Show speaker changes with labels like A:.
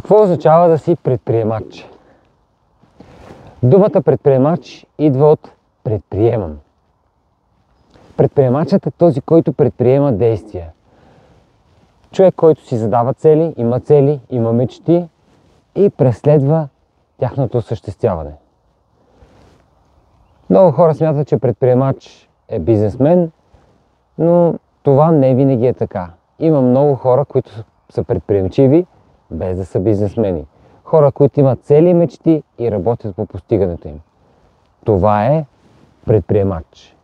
A: Какво означава да си предприемач? Думата предприемач идва от предприемам. Предприемачът е този, който предприема действия. Човек, който си задава цели, има цели, има мечти и преследва тяхното осъществяване. Много хора смятат, че предприемач е бизнесмен, но това не винаги е така. Има много хора, които са предприемчиви, без да са бизнесмени. Хора, които имат цели мечти и работят по постигането им. Това е предприемач.